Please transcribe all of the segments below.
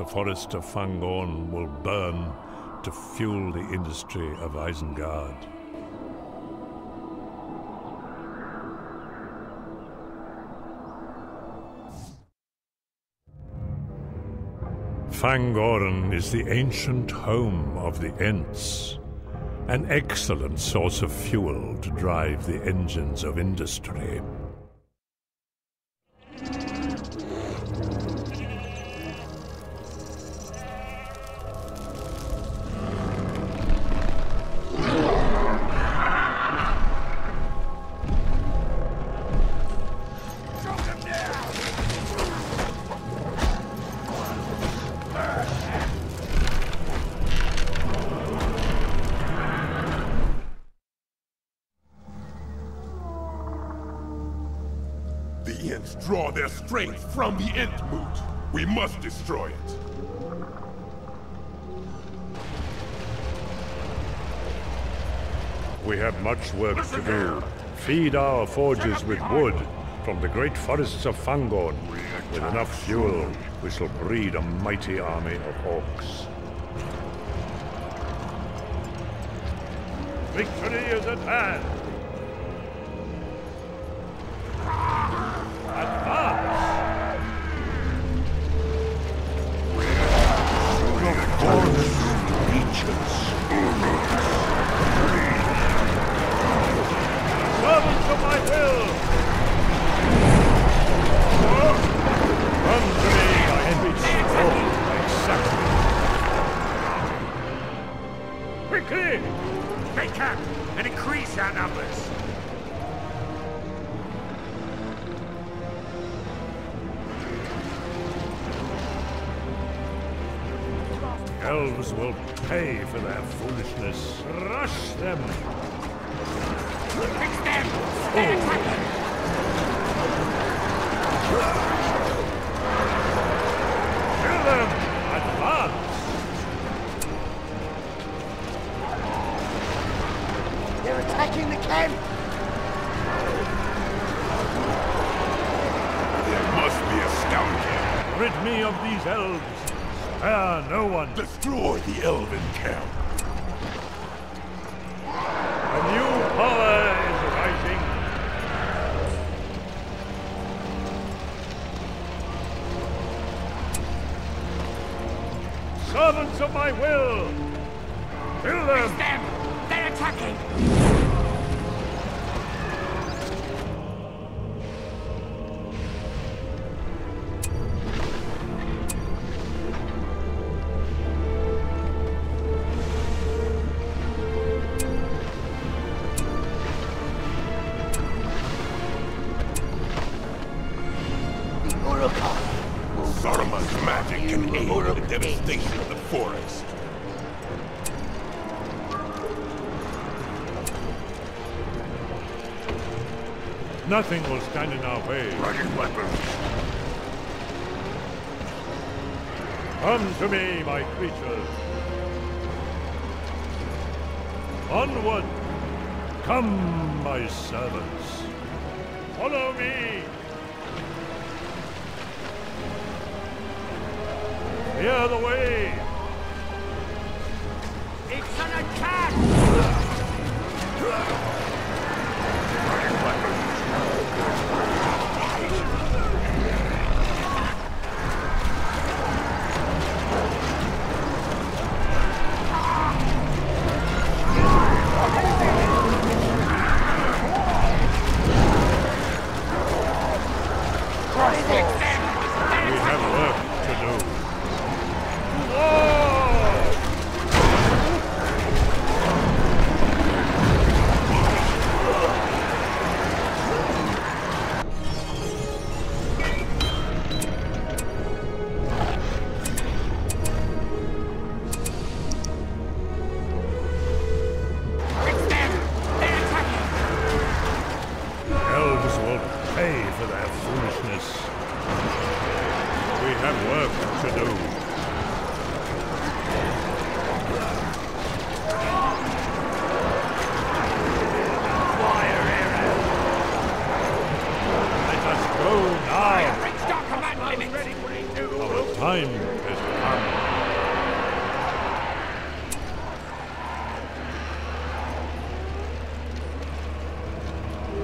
the forest of Fangorn will burn to fuel the industry of Isengard. Fangorn is the ancient home of the Ents, an excellent source of fuel to drive the engines of industry. Their strength from the Entmoot. We must destroy it. We have much work to do. Feed our forges with wood from the great forests of Fangorn. With enough fuel, we shall breed a mighty army of orcs. Victory is at hand! Elves will pay for their foolishness. Rush them! Fix them! Oh. They're attacking! Kill them! Advance! They're attacking the camp! There must be a scout camp. Rid me of these elves! Spare no one! Destroy the Elven camp. A new power is rising! Servants of my will! Kill them! Them! They're attacking! Devastation of the forest. Nothing will stand in our way. Rugged weapons. Come to me, my creatures. Onward! Come, my servants. Follow me! Clear the way! It's an attack!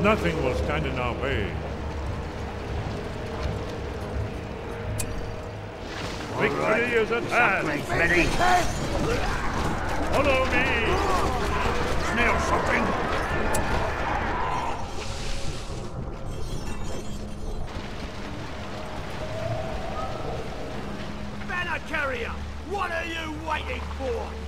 Nothing will stand in our way. Victory is at hand. Ready? Follow me. Smell something? Banner carrier! What are you waiting for?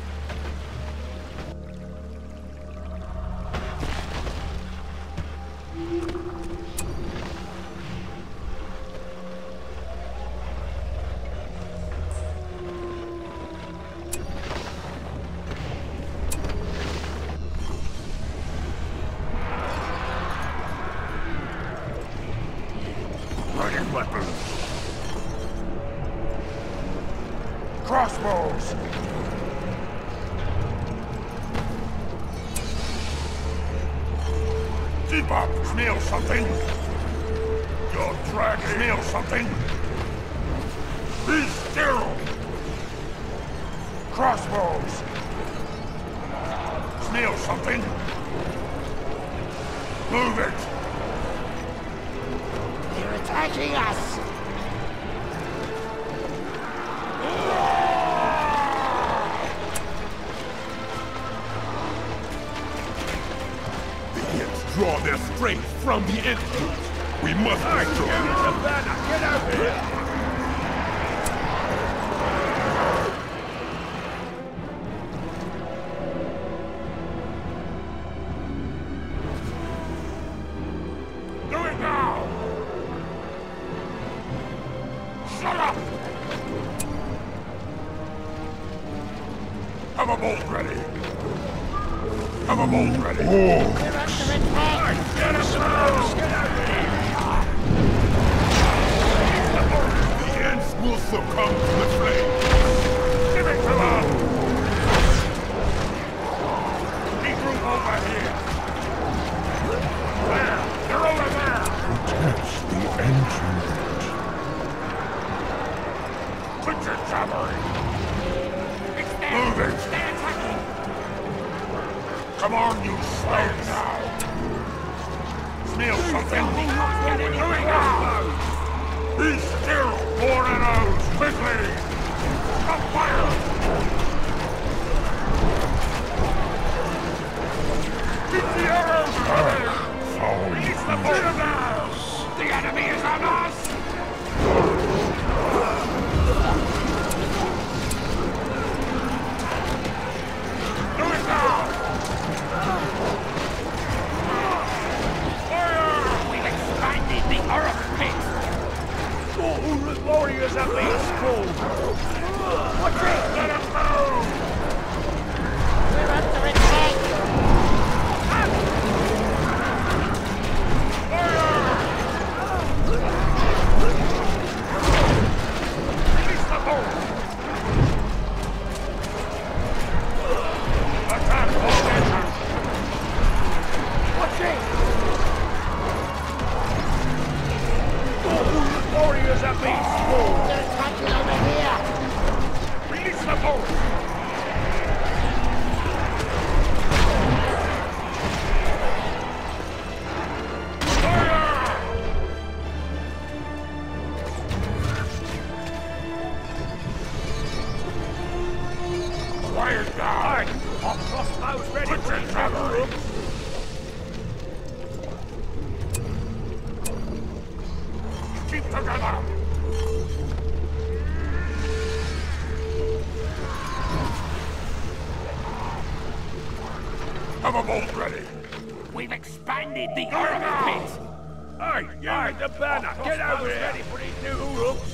Smell something. Your drag smell something. Be still. Crossbows. Smell something. Move it. They're attacking us! Draw their strength from the Entmoot. We must it. Get! Do Have a bolt ready. Attack! Get us out! Get out The Ents will succumb to the flames. Give it to them! Over here. There! They're over there! Test the entrance. Quit your jabbering! Come on, you slaves now! Smell something! Get in Do here! it now! Be still! Four arrows, quickly! Stop fire! Keep the arrows ah, coming! Release the now! The enemy is on us! Expanded the Uruk pit! Hey, you the banner! Get over here! ready for these new Uruks!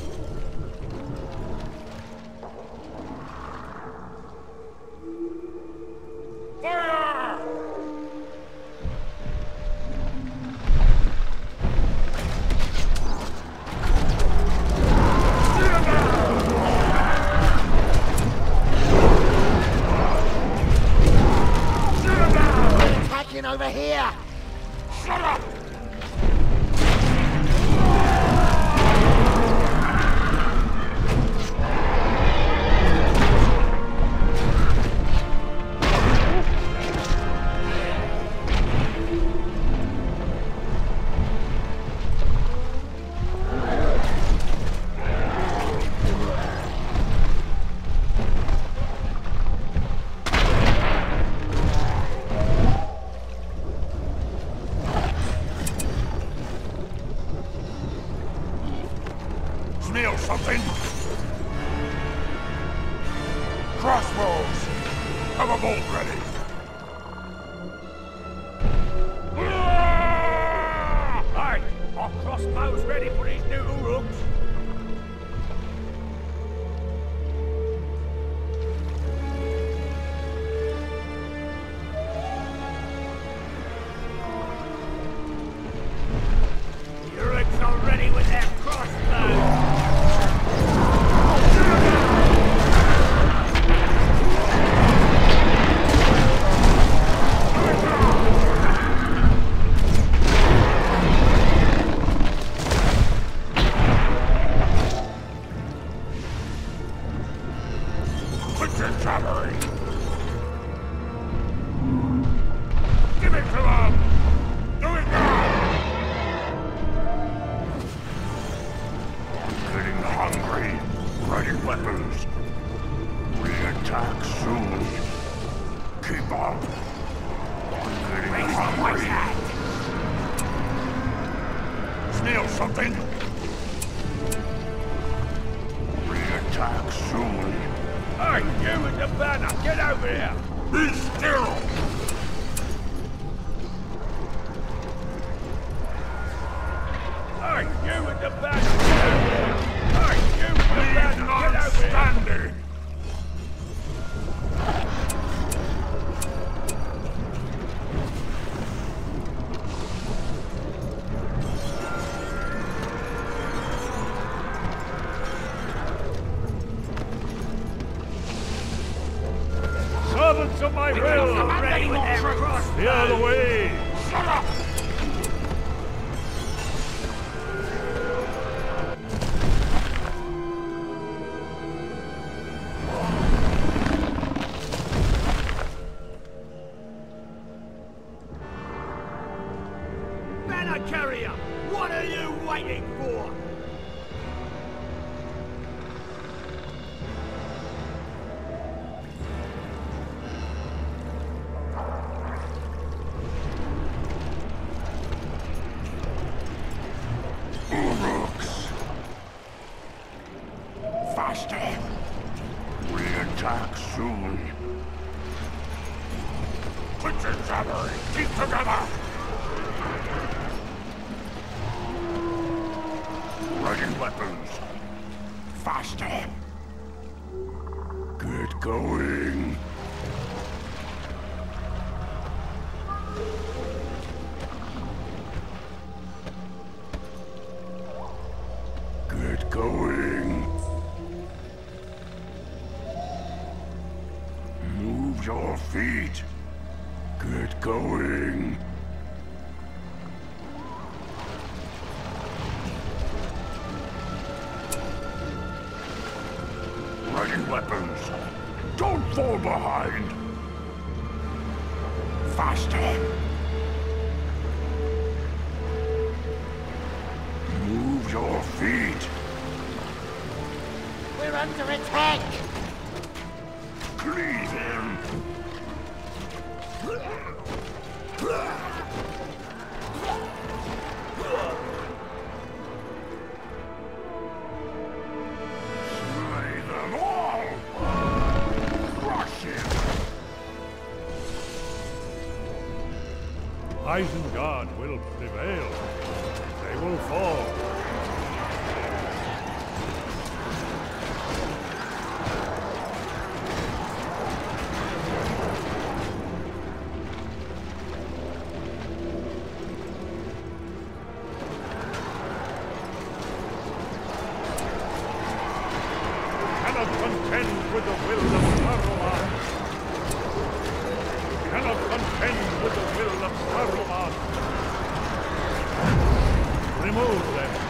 Snail something? Re-attack soon. Hey, you with the banner, get over here! Be still! My will! Ready with their crossbows. The other way! Shut up! Banner carrier, what are you waiting for? Faster! Get going! Get going! Move your feet! Ready weapons! Don't fall behind! Faster! Move your feet! We're under attack! Cleave him! Isengard will prevail. They will fall. Cannot contend with the will of Saruman. Cannot contend with the will of Saruman. Remove them.